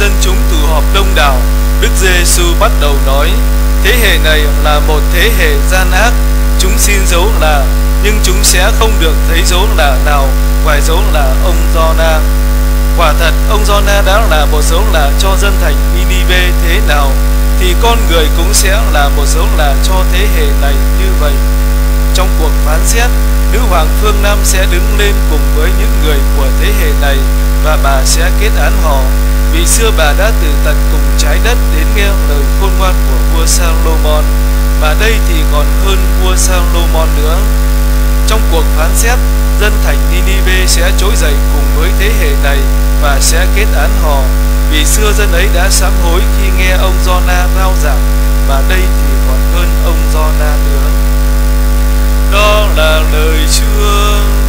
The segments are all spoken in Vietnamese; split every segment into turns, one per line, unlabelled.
dân chúng tụ họp đông đảo, Đức Giêsu bắt đầu nói: Thế hệ này là một thế hệ gian ác, chúng xin dấu là nhưng chúng sẽ không được thấy dấu là nào ngoài dấu là ông Giona. Quả thật ông Giona đã là một dấu là cho dân thành Ninive thế nào thì con người cũng sẽ là một dấu là cho thế hệ này như vậy. Trong cuộc phán xét, nữ hoàng phương Nam sẽ đứng lên cùng với những người của thế hệ này và bà sẽ kết án họ vì xưa bà đã từ tận cùng trái đất đến nghe lời khôn ngoan của vua Salomon mà đây thì còn hơn vua Salomon nữa. Trong cuộc phán xét, dân thành Ninive sẽ trỗi dậy cùng với thế hệ này và sẽ kết án họ vì xưa dân ấy đã sám hối khi nghe ông Jona rao giảng và đây thì còn hơn ông Jona nữa. Đó là lời Chúa.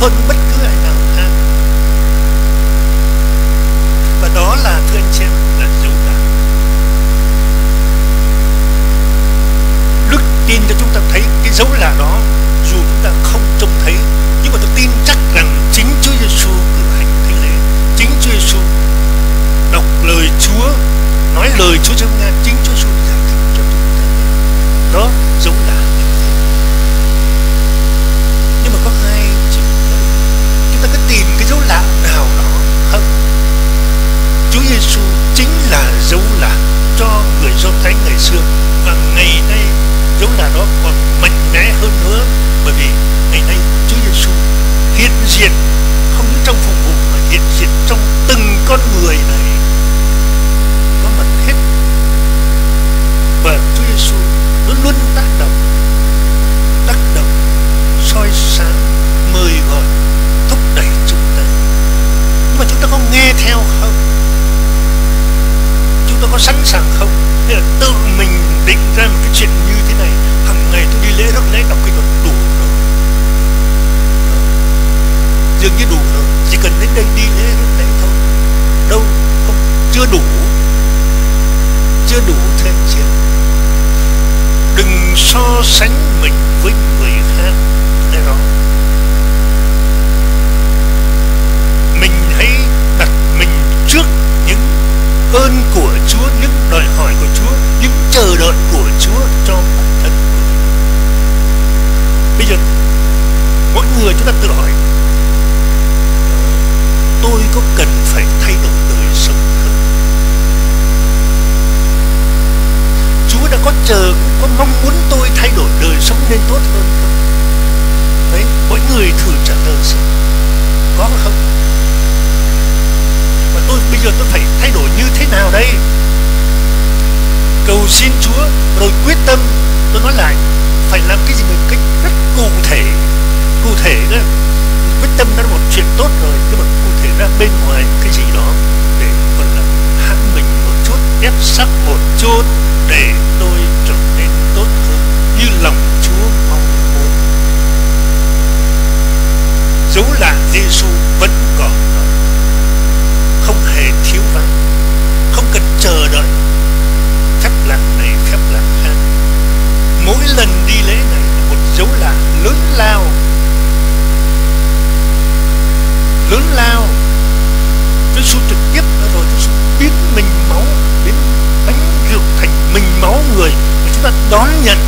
Hơn bất dấu là cho người do thái ngày xưa. Và ngày nay, dấu là nó còn mạnh mẽ hơn nữa. Bởi vì ngày nay Chúa Giêsu hiện diện không những trong phục vụ mà hiện diện trong từng con người này. Có mặt hết. Và Chúa Giêsu nó luôn tác động tác động, soi sáng, mời gọi, thúc đẩy chúng ta. Nhưng mà chúng ta có nghe theo không? Có sẵn sàng không? Hay là tự mình định ra một cái chuyện như thế này hàng ngày tôi đi lễ rất lễ đọc kinh Phật đủ rồi dường như đủ rồi chỉ cần đến đây đi lễ rất lễ thôi đâu không chưa đủ chưa đủ thêm chuyện đừng so sánh mình với người khác cái đó mình hãy đặt mình trước những ơn của Chúa những đòi hỏi của Chúa những chờ đợi của Chúa cho bản thân của mình bây giờ mỗi người chúng ta tự hỏi tôi có cần phải thay đổi đời sống không Chúa đã có chờ có mong muốn tôi thay đổi đời sống nên tốt hơn không đấy mỗi người thử trả lời xem có không và tôi bây giờ tôi phải thay đổi như thế nào đây cầu xin Chúa rồi quyết tâm tôi nói lại phải làm cái gì một cách rất cụ thể cụ thể đó quyết tâm đó là một chuyện tốt rồi nhưng mà cụ thể ra bên ngoài cái gì đó để gọi là hãm mình một chút ép sắc một chút để tôi trở nên tốt hơn như lòng Chúa mong muốn. Dấu là Giêsu vẫn còn đó không hề thiếu vắng, không cần chờ đợi. Phép lạ này, phép lạ khác. Mỗi lần đi lễ này là một dấu lạ lớn lao. Lớn lao. Giêsu trực tiếp đã rồi Chúa Giêsu biến mình máu biến bánh rượu thành mình máu người và chúng ta đón nhận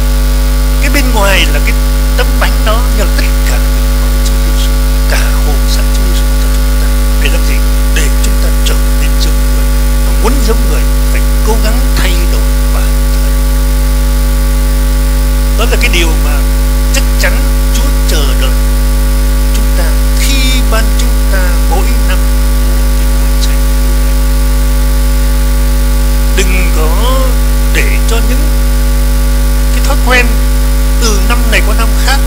cái bên ngoài là cái tấm bánh đó, nhưng tất cả mình máu Chúa Giêsu. Cả hồn sẵn Chúa Giêsu cho chúng ta. Để làm gì? Để chúng ta trở nên giống người. Và muốn giống người, phải cố gắng thay đổi bản thân. Đó là cái điều mà chắc chắn Chúa chờ đợi chúng ta khi ban chúng ta mỗi năm đừng có để cho những thói quen từ năm này qua năm khác.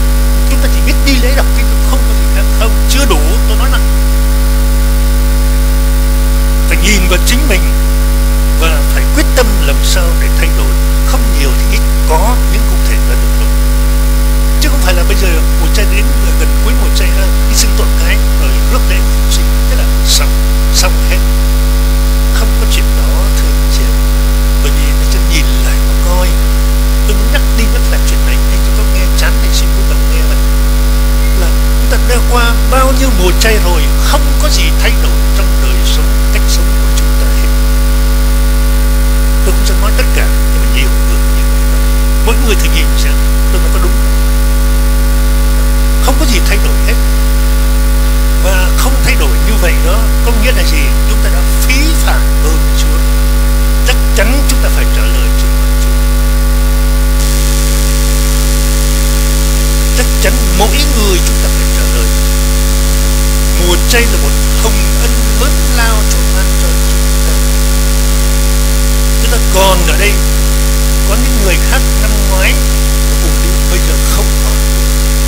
người khác năm ngoái. Cùng đi bây giờ không còn,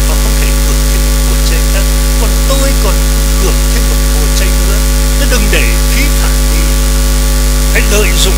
nó không thể hưởng thêm một cuộc chơi khác còn tôi còn hưởng thêm một cuộc chơi nữa. Nó đừng để phí thả đi. Hãy lợi dụng